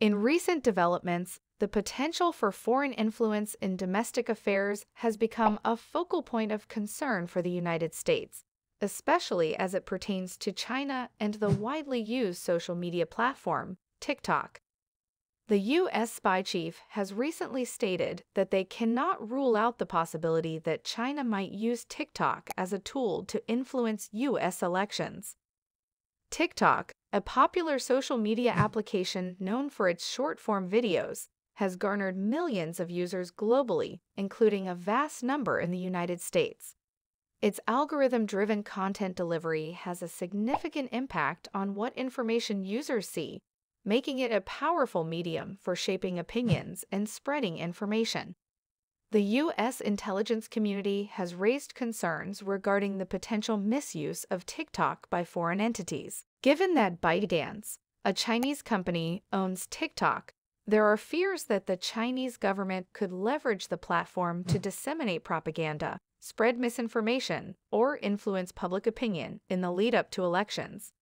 In recent developments, the potential for foreign influence in domestic affairs has become a focal point of concern for the United States, especially as it pertains to China and the widely used social media platform, TikTok. The U.S. spy chief has recently stated that they cannot rule out the possibility that China might use TikTok as a tool to influence U.S. elections. TikTok, a popular social media application known for its short form videos, has garnered millions of users globally, including a vast number in the United States. Its algorithm driven content delivery has a significant impact on what information users see, making it a powerful medium for shaping opinions and spreading information. The U.S. intelligence community has raised concerns regarding the potential misuse of TikTok by foreign entities. Given that ByteDance, a Chinese company, owns TikTok, there are fears that the Chinese government could leverage the platform to hmm. disseminate propaganda, spread misinformation, or influence public opinion in the lead up to elections.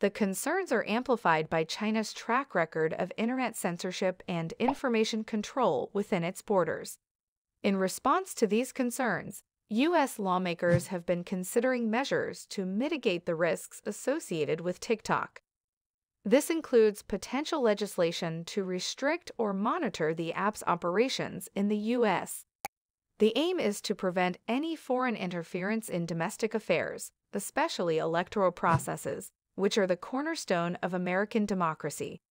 The concerns are amplified by China's track record of internet censorship and information control within its borders. In response to these concerns, U.S. lawmakers have been considering measures to mitigate the risks associated with TikTok. This includes potential legislation to restrict or monitor the app's operations in the U.S. The aim is to prevent any foreign interference in domestic affairs, especially electoral processes, which are the cornerstone of American democracy.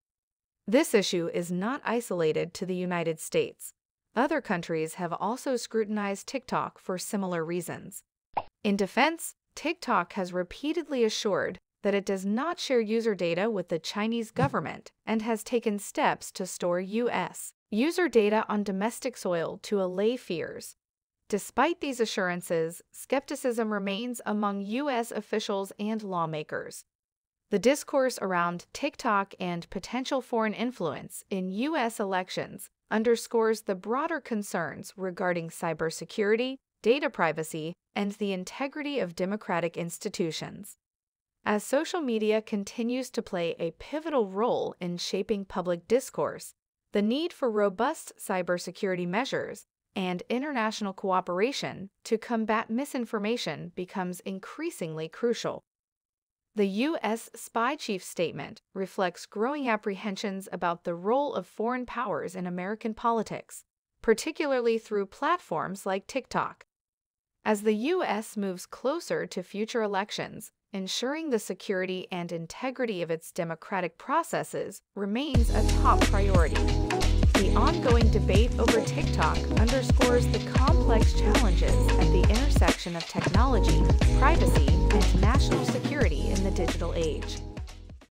This issue is not isolated to the United States. Other countries have also scrutinized TikTok for similar reasons. In defense, TikTok has repeatedly assured that it does not share user data with the Chinese government and has taken steps to store U.S. user data on domestic soil to allay fears. Despite these assurances, skepticism remains among U.S. officials and lawmakers. The discourse around TikTok and potential foreign influence in U.S. elections underscores the broader concerns regarding cybersecurity, data privacy, and the integrity of democratic institutions. As social media continues to play a pivotal role in shaping public discourse, the need for robust cybersecurity measures and international cooperation to combat misinformation becomes increasingly crucial. The U.S. spy chief statement reflects growing apprehensions about the role of foreign powers in American politics, particularly through platforms like TikTok. As the U.S. moves closer to future elections, ensuring the security and integrity of its democratic processes remains a top priority. The ongoing debate over TikTok underscores the complex challenges at the intersection of technology, privacy, and national security in the digital age.